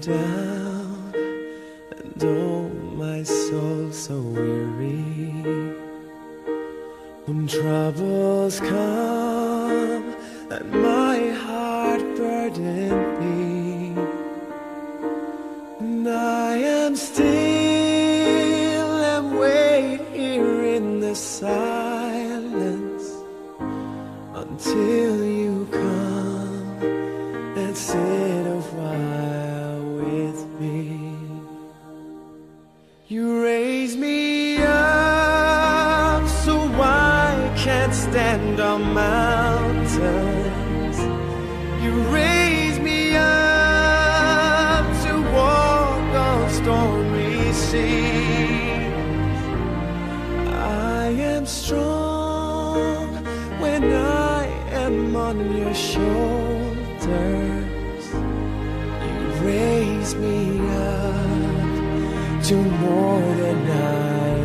down, and oh, my soul so weary. When troubles come and my heart burden me, and I am still and wait here in the silence until you come can't stand on mountains. You raise me up to walk on stormy seas. I am strong when I am on your shoulders. You raise me up to more than I